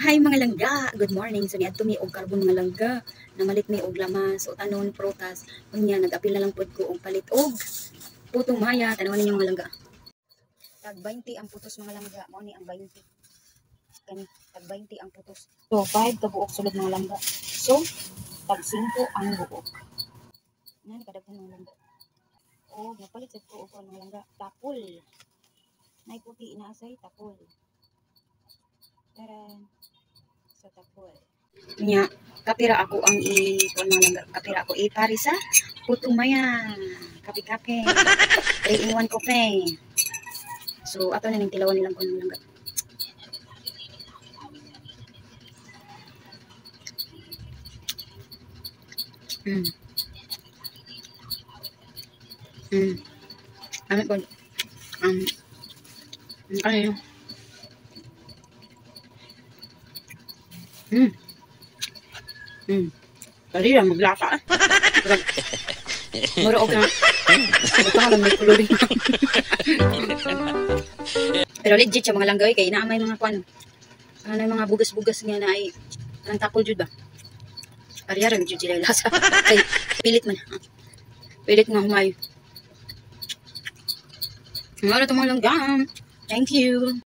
Hi mga langga, good morning. So niadto mi og karbon mga langga, namalit mi og lamas o tanon prutas. Unya nag-apil na lang pud ko og palit og putong maya, tanawan ninyo mga langga. Tag 20 ang putos mga langga, mao ni ang 20. Kani tag 20 ang putos. So 5 ka buok sulod mga langga. So tag 5 ang buok. Nan kadaghan mga langga. Oh, napalit sad ko og mga langga, tapol. Nay puti inaasay tapol. Taran. Sa tapol. Nya, kapira ako ang i mga langga, kapira ako i pari sa putong maya. Kape-kape. 3 in 1 coffee. So, ato na ning tilawan nilang kuwan mga langga. Mm. Mm. Ano po? Um, ano yun? Mm. Mm. Dali lang, maglasa ah. Mura og na. Ito nga lang may coloring. Pero legit siya mga langgoy kay naa may mga kwan. Ano mga bugas-bugas nga na ay ang tapol jud ba? Pariyara jud sila yung lasa. Kay pilit man. Pilit nga humay. Mga ito mga langgam. Thank you.